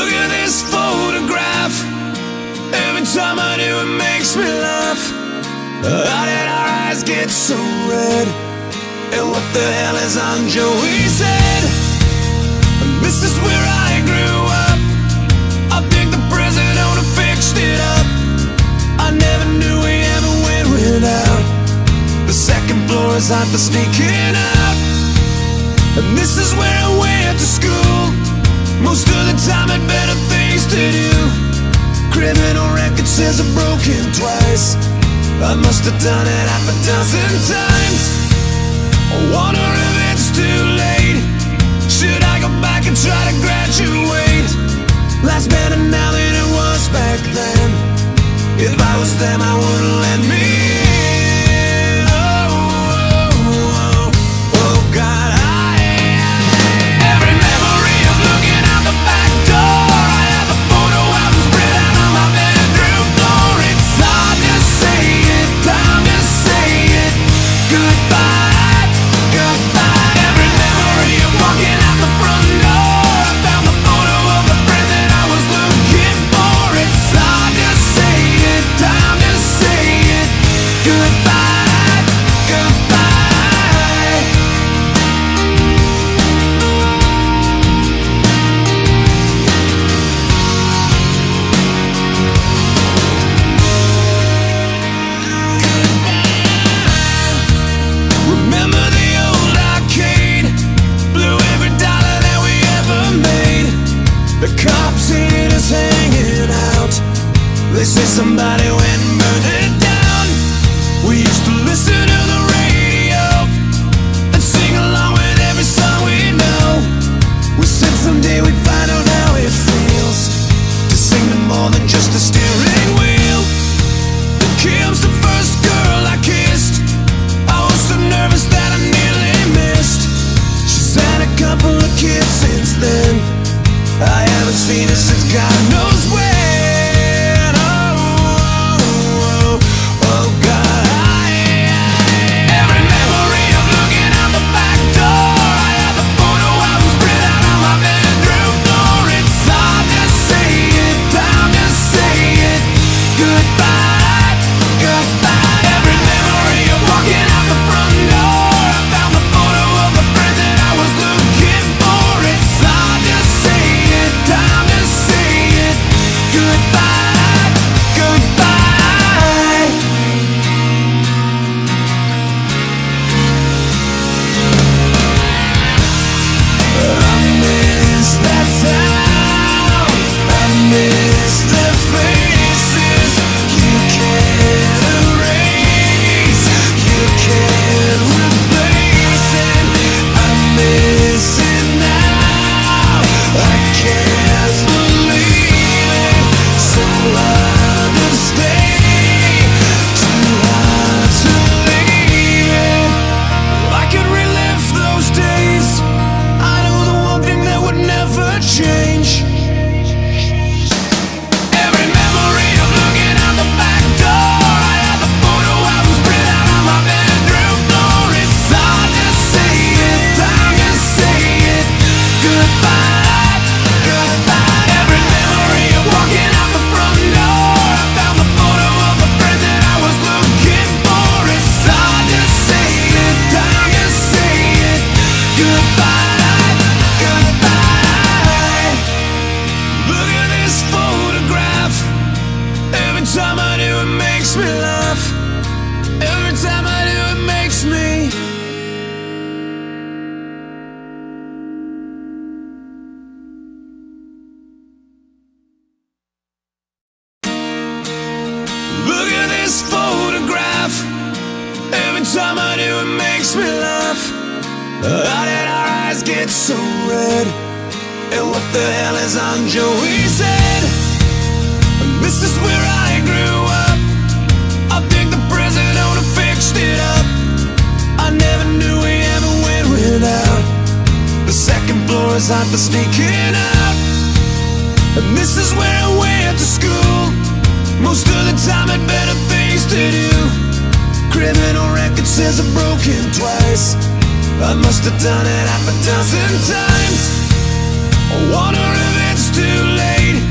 Look at this photograph. Every time I do, it makes me laugh. How did our eyes get so red? And what the hell is on Joey's head? This is where I grew up. I think the present owner fixed it up. I never knew we ever went without. The second floor is hot for sneaking out. And this is where I went to school. Most of the time, had better things to do. Criminal record says I've broken twice. I must have done it half a dozen times. I wonder if it's too late. They say somebody went this photograph. Every time I do, it makes me laugh. How did our eyes get so red? And what the hell is on Joey's head? This is where I grew up. I think the present owner fixed it up. I never knew we ever went without. The second floor is hot for sneaking out. And this is where I went to school. Most of the time, better things to do. Criminal record says I've broken twice. I must have done it half a dozen times. I wonder if it's too late.